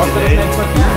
Mostra o que aqui.